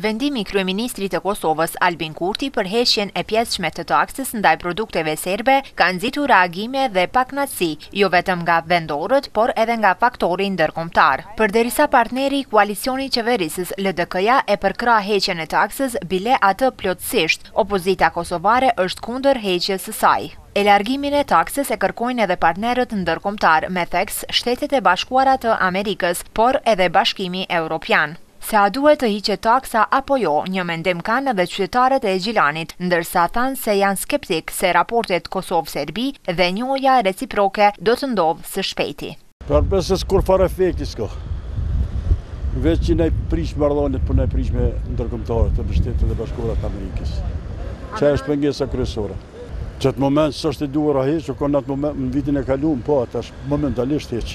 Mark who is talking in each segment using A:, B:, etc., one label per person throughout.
A: Vendimi i kryeministrit të Kosovës, Albin Kurti për heqjen e pjesshme të taksës ndaj produkteve serbe ka nxitur reagime dhe pakënaqësi, jo vetëm nga vendorët, por edhe nga faktori ndërkombëtar. Përderisa partneri i koalicionit qeverisës, LDK-ja, e përkrah heqjen e taksës, bile atë plotësisht, opozita kosovare është kundër heqjes së saj. E largimin e taksës e kërkojnë edhe partnerët ndërkombëtarë, me theks Shtetet e Bashkuara të Amerikës, por edhe Bashkimi Evropian. Se a duhet të hiqet taksa apo jo, një mendim kanë edhe qytetarët e Gjilanit, ndërsa thanë se janë skeptikë se raportet Kosovë-Serbi dhe njohja reciproke do të ndodhë së shpejti.
B: Për besë kurrfarë efekti s'ka. Veç që na i prish marrëdhëniet, po na i prish me ndërkombëtarët e me Shtetet e Bashkuara të Amerikës. Qajo është pengesa kryesore. Qat moment s'është e duhura hiq, u kon atë moment, në vitin e kaluar, po tash momentalisht
A: hiq.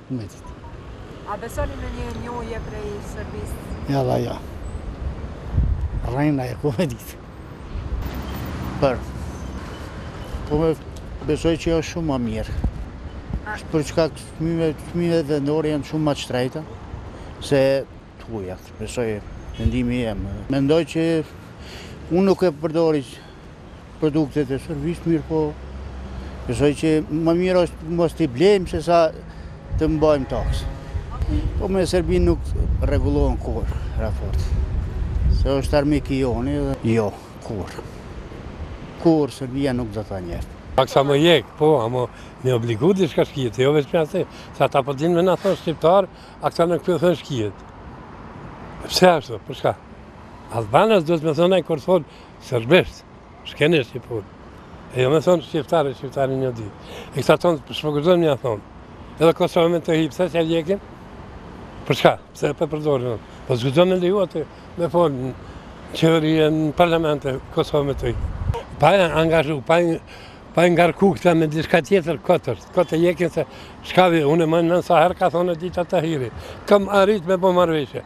A: Megjit. A besoni në një njohje prej Serbisë?
C: Ja valla ja. Rrena e ku me ditë. Për. Po me besoj që është shumë më mirë. Është për shkak të fëmijëve, të fëmijëve vendore janë shumë më shtrejta se të huja, besoj mendimi jem. Mendoj që unë nuk e përdori Produktet e Serbisë mirëpo, besoj që më mirë është mos t'i blejmë se sa të mbajmë taksë. Po me Serbinë nuk rregullohen kurrë raportet. Se është armik i joni dhe jo, kurrë. Kurrë Serbia nuk do ta njohë.
D: Taksa me u hjekë, po, amo me obligu diçka shkijet, jo veç me ase, sa ata po dinë me na thonë shiptarë, a këta në këtë thënë shkijet. Pse ashtu, për çka? Albanac duhet me thonë e kur thonë, Serbisht, shkavi në shqip. E jo me thonë shiptari, shiptari një di. E këta tanë për shpëgërdojnë një thonë. Edhe Kosovë Metohi, pse s'e hjekin? Për çka? Pse e po përdorin? Po s'guxon me leju atë me folë në qeveri e në parlament Kosovë Metohi. Pa e angazhu, pa e pa e ngarku këta me diçka tjetër këtër, këtë e hjekin se shkavi, unë e maj n'men sa herë ka thonë Edita Tahiri, kem arrit me bo marrëveshje,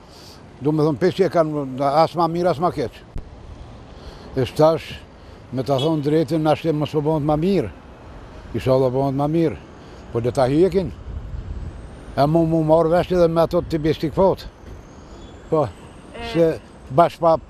D: Domethonë qysh e
E: kanë as ma mirë, as ma keq. E tash, me ta thonë drejtën, në dashtë e mos po bohet ma mirë. Ishalla bohet ma mirë. Po le ta hjekin. E mu mu marrë vesh edhe me ato ti s'bish dot kot. Po, se bashkë pa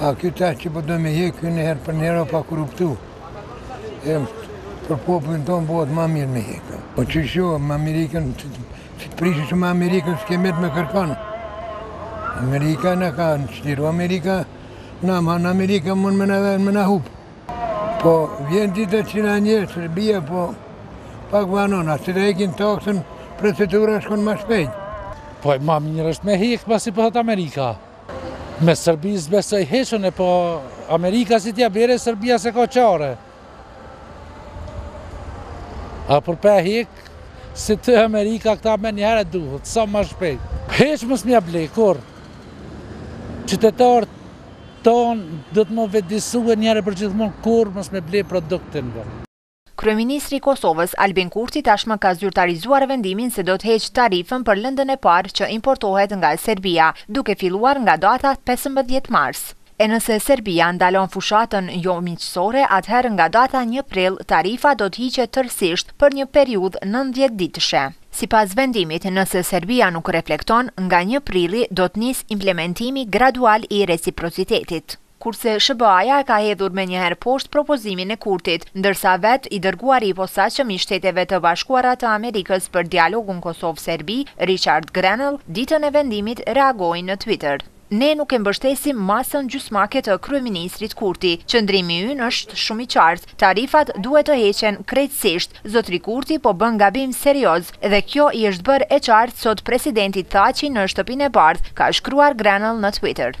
E: A
F: këta që po do me hek ky niherë për niherë o pa korruptu. E për popullin tonë bëhet ma mirë me hek. Po qashtu, me Amerikën, qe t'prishesh me Amerikën s'ke metë me kërkanë. Amerika na ka neve çliru, Amerika, në më në Amerika mund me na edhe me na hupë. Po vjen dita që na njeh Serbia, po pak vanon, a s'e hekin taksën, procedura shkon ma shpejt.
G: Po e ma mirë është me hekë, pasi po thotë Amerika. Me Serbi s'e besoj heqin, e po Amerika si tja bere, Serbia s'e ka çare. A për me hekë, si thotë Amerika këta me njëherë e duhet, sa ma shpejt. Hiç mos me ia ble, kurrë. Qytetarët Tanë duhet me u vetëdijësu njëherë e përgjithmonë kurrë mos me ble produktin.
A: Kryeministri i Kosovës, Albin Kurti tashmë ka zyrtarizuar vendimin se do të heqë tarifën për lëndën e parë që importohet nga Serbia, duke filluar nga data pesëmbëdhjetë mars. E nëse Serbia ndalon fushatën jo miqësore, atëherë nga data një prill tarifa do të hiqet tërësisht për një periudhë nëntëdhjetë ditëshe. Sipas vendimit, nëse Serbia nuk reflekton, nga një prilli do të nisë implementimi gradual i reciprocitetit. Kurse SHBA-ja e ka hedhur menjëherë poshtë propozimin e Kurtit, ndërsa vetë i dërguari i posaçëm i Shteteve të Bashkuara të Amerikës për dialogun Kosovë-Serbi, Richard Grenell, ditën e vendimit reagoi në Twitter. Ne nuk e mbështesim masën gjysmake të kryeministrit Kurti. Qëndrimi ynë është shumë i qartë, tarifat duhet të heqen krejtësisht. Zotri Kurti po bën gabim serioz dhe kjo i është bërë e qartë sot presidentit Thaçi në Shtëpinë e Bardhë, ka shkruar Grenell në Twitter.